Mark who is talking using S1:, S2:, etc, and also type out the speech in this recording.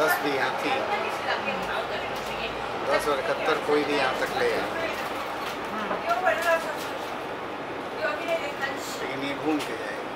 S1: दस भी यहाँ थी। दस और इकहत्तर कोई भी यहाँ तक ले
S2: आया
S1: लेकिन ये घूम के
S3: जाएगी।